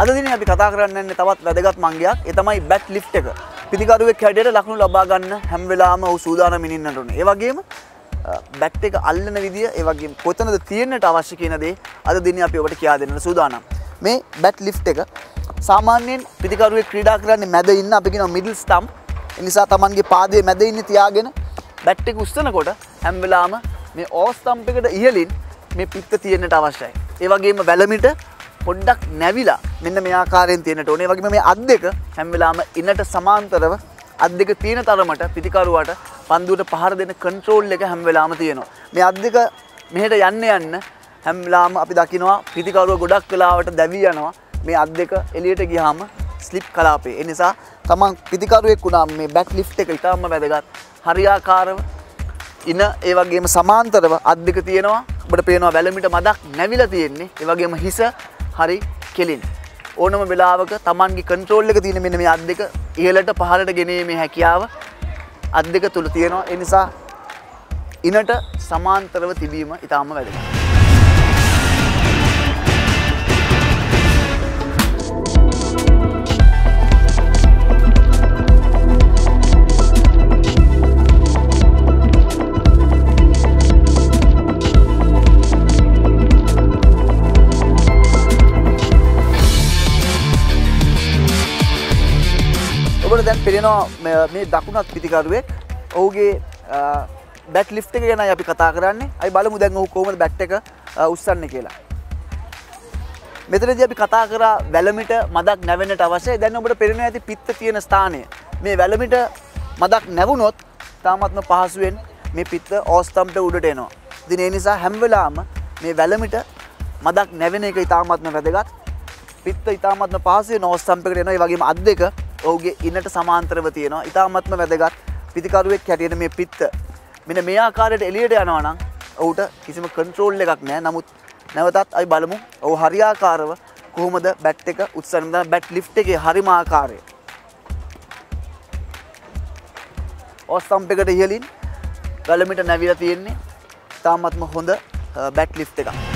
අද දිනේ අපි කතා කරන්න යන්නේ තවත් වැදගත් මංගයක්. ඒ තමයි බැට් ලිෆ්ට් එක. පිතිකරුවෙක් හැටියට ලකුණු ලබා ගන්න හැම වෙලාවම ඔහු සූදානම් ඉන්නට ඕනේ. ඒ වගේම බැට් එක අල්ලන විදිය ඒ වගේම කොතනද තියෙන්නට අවශ්‍ය කියන දේ අද දිනේ අපි ඔබට කියා දෙන්න සූදානම්. මේ බැට් ලිෆ්ට් එක සාමාන්‍යයෙන් පිතිකරුවෙක් ක්‍රීඩා කරන්නේ මැද ඉන්න අපි කියනවා මිඩල් ස්ටම්ප්. ඒ නිසා Tamanගේ පාදයේ මැද ඉන්නේ තියාගෙන බැට් එක උස්සනකොට හැම වෙලාවම මේ ඕෆ් ස්ටම්ප් එකට ඉහළින් මේ පිත්ත තියෙන්නට අවශ්‍යයි. ඒ වගේම වැලමිට පොඩ්ඩක් නැවිලා මෙන්න මේ ආකාරයෙන් තියෙනට ඕනේ. ඒ වගේම මේ අත් දෙක හැම වෙලාවම ඉන්නට සමාන්තරව අත් දෙක තියෙන තරමට පිතිකරුවාට පන්දුවට පහර දෙන කන්ට්‍රෝල් එක හැම වෙලාවම තියෙනවා. මේ අත් දෙක මෙහෙට යන්න යන්න හැම වෙලාවම අපි දකිනවා පිතිකරුව ගොඩක් වෙලාවට දැවි යනවා. මේ අත් දෙක එළියට ගියාම ස්ලිප් කලාපේ. ඒ නිසා තමන් පිතිකරුවෙක් වුණාම මේ බැක් ලිෆ්ට් එක ඉතාම වැදගත්. හරියාකාරව ඉන ඒ වගේම සමාන්තරව අත් දෙක තියෙනවා. ඔබට පේනවා වැලමිට මදක් නැවිලා තියෙන්නේ. ඒ වගේම හිස හරි කෙලින්. ඕනම වෙලාවක Tamanගේ කන්ට්‍රෝල් එක තියෙන මෙන්න මේ අත් දෙක ඉහළට පහළට ගෙනීමේ හැකියාව අත් දෙක තුල තියෙනවා. ඒ නිසා ඉනට සමාන්තරව තිබීම ඉතාම වැදගත්. ඔබට දැන් පෙනෙනවා මේ දකුණත් පිතිකරුවෙක් ඔහුගේ බැට් ලිෆ් එක ගැන අපි කතා කරන්නේ අයි බලමු දැන් ඔහු කොහොමද බැට් එක උස්සන්නේ කියලා. මෙතනදී අපි කතා කරා වැලමිට මදක් නැවෙන්නට අවශ්‍යයි. දැන් ඔබට පෙනෙනවා ඇති පිත්ත තියෙන ස්ථානය. මේ වැලමිට මදක් නැවුනොත් තාමත්ම පහසුවෙන් මේ පිත්ත ඕස්තම්පට උඩට එනවා. ඉතින් ඒ නිසා හැම වෙලාවම මේ වැලමිට මදක් නැවෙන එක ඉතාමත්ම වැදගත්. පිත්ත ඉතාමත්ම පහසුවෙන් ඕස්තම්පකට එනවා. ඒ වගේම අත් දෙක ඔහුගේ ඉන්නට සමාන්තරව තියෙනවා. ඉතාමත්ම වැදගත්. පිතිකරුවෙක් හැටියට මේ පිත්ත. මෙන මේ ආකාරයට එලියට යනවා නම් ඔහුට කිසිම කන්ට්‍රෝල් එකක් නෑ නමුත් නැවතත් අයි බලමු. ඔහු හරියාකාරව කොහොමද බැට් එක උත්සන්න බැට් ලිෆ් එක හරිම ආකාරය. ඔස්තම්ප එකට ඉහලින් ගලමිට නැවිල තියෙන්නේ. තාමත්ම හොඳ uh, බැට් ලිෆ් එකක්.